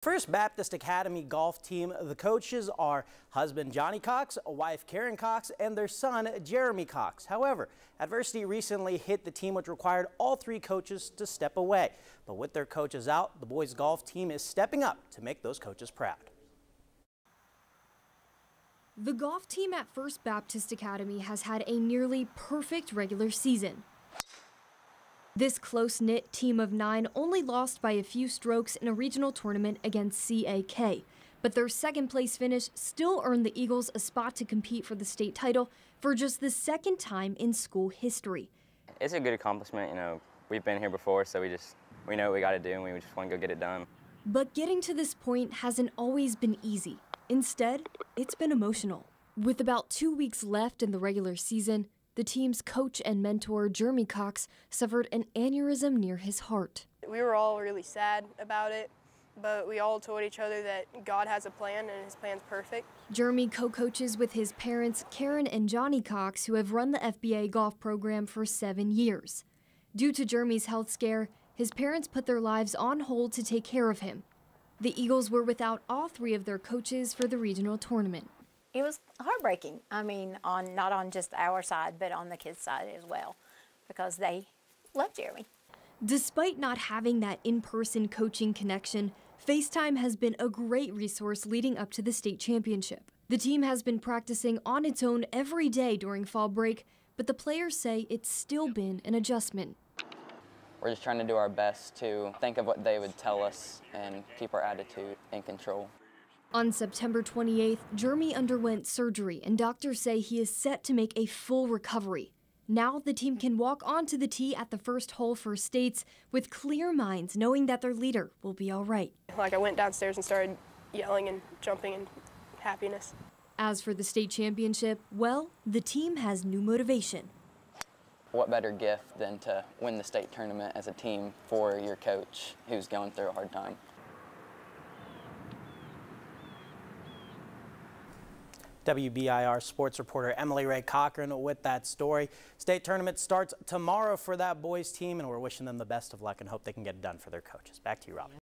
First Baptist Academy golf team, the coaches are husband Johnny Cox, wife Karen Cox, and their son Jeremy Cox. However, adversity recently hit the team which required all three coaches to step away. But with their coaches out, the boys golf team is stepping up to make those coaches proud. The golf team at First Baptist Academy has had a nearly perfect regular season. This close knit team of nine only lost by a few strokes in a regional tournament against CAK, but their second place finish still earned the Eagles a spot to compete for the state title for just the second time in school history. It's a good accomplishment, you know. We've been here before, so we just we know what we got to do and we just want to go get it done. But getting to this point hasn't always been easy. Instead, it's been emotional. With about two weeks left in the regular season, the team's coach and mentor, Jeremy Cox, suffered an aneurysm near his heart. We were all really sad about it, but we all told each other that God has a plan and his plan's perfect. Jeremy co-coaches with his parents, Karen and Johnny Cox, who have run the FBA golf program for seven years. Due to Jeremy's health scare, his parents put their lives on hold to take care of him. The Eagles were without all three of their coaches for the regional tournament it was heartbreaking. I mean, on not on just our side, but on the kids' side as well, because they love Jeremy. Despite not having that in-person coaching connection, FaceTime has been a great resource leading up to the state championship. The team has been practicing on its own every day during fall break, but the players say it's still been an adjustment. We're just trying to do our best to think of what they would tell us and keep our attitude in control. On September 28th, Jeremy underwent surgery and doctors say he is set to make a full recovery. Now the team can walk onto the tee at the first hole for states with clear minds, knowing that their leader will be all right. Like I went downstairs and started yelling and jumping in happiness. As for the state championship, well, the team has new motivation. What better gift than to win the state tournament as a team for your coach who's going through a hard time? WBIR sports reporter Emily Ray Cochran with that story. State tournament starts tomorrow for that boys team, and we're wishing them the best of luck and hope they can get it done for their coaches. Back to you, Robin.